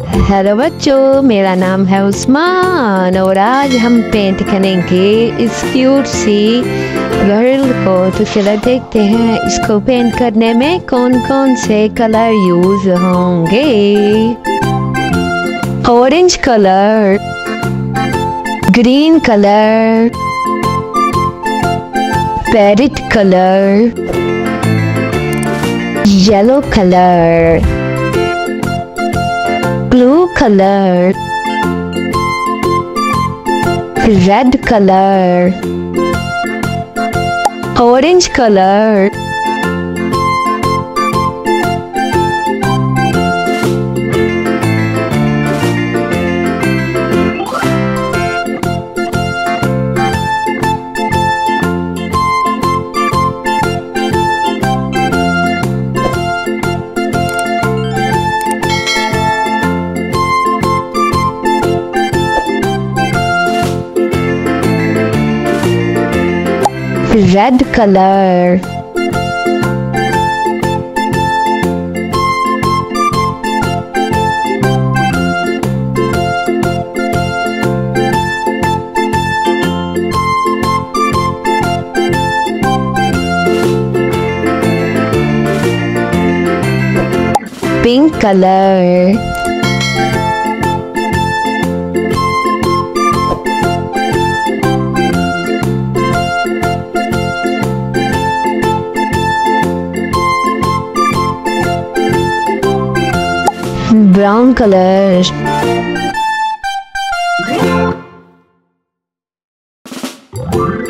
Hello बच्चों, मेरा नाम है उस्मान और आज हम पेंट करेंगे इस क्यूट सी गर्ल को। तो चलो देखते हैं इसको पेंट करने में कौन कौन से कलर यूज़ होंगे। Orange colour green colour parrot colour yellow colour blue color red color orange color red color pink color brown color. Green.